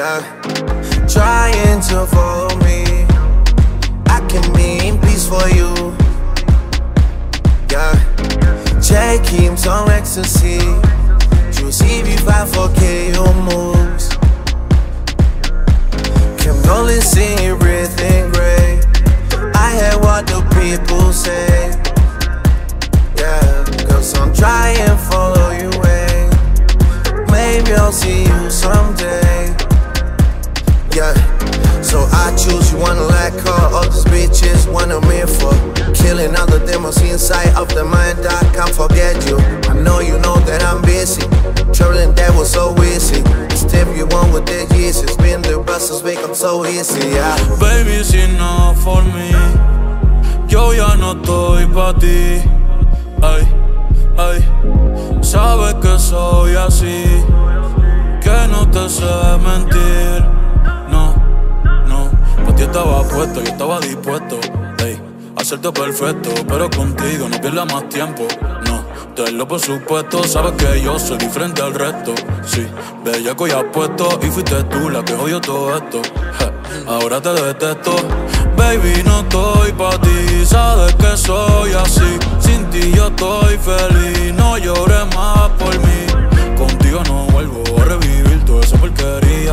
trying to follow me. I can mean peace for you. Yeah. Him some ecstasy. See me fight for KO moves. Can only see I'm here for. Killing all the demons inside of the mind, I can't forget you. I know you know that I'm busy. Traveling that was so easy. Step you on with the it's been the make them so easy. Yeah. Baby, si no for me, yo ya no estoy pa' ti. Ay, ay, sabes que soy así, que no te sé mentir. No, no, pa' ti estaba puesto, yo estaba dispuesto. Hacerte perfecto, pero contigo no pierdas más tiempo. No, tenlo por supuesto, sabes que yo soy diferente al resto. Sí, bellaco ya puesto y fuiste tú la que jodió todo esto. Ahora te detesto, baby, no estoy pa' ti. Sabes que soy así, sin ti yo estoy feliz. No llores más por mí, contigo no vuelvo a revivir toda esa porquería.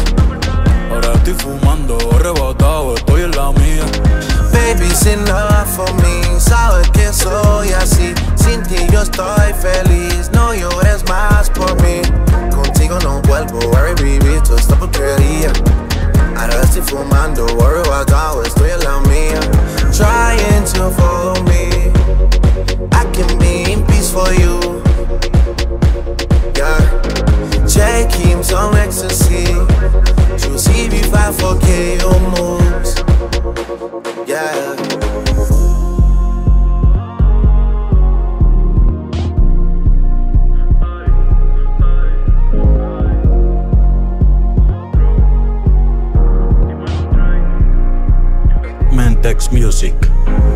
Ahora estoy fumando, arrebatado, Sin nada for me, sabes que soy así. Sin ti yo estoy feliz, no llores más por mí. Contigo no vuelvo a revivir toda esta porquería. Ahora estoy fumando, arrebatado, estoy en la mía. Trying to follow me, I can be in peace for you. Yeah, check him some ecstasy. See me fight for Dex Music.